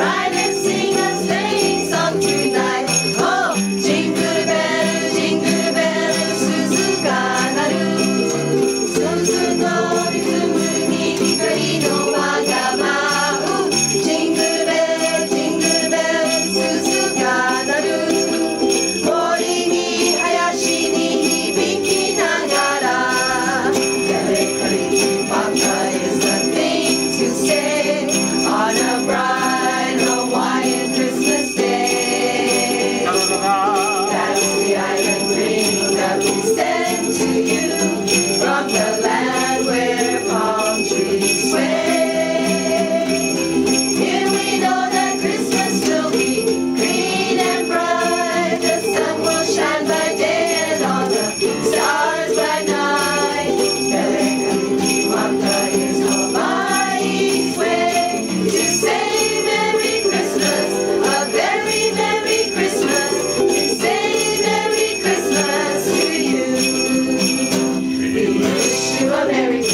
right.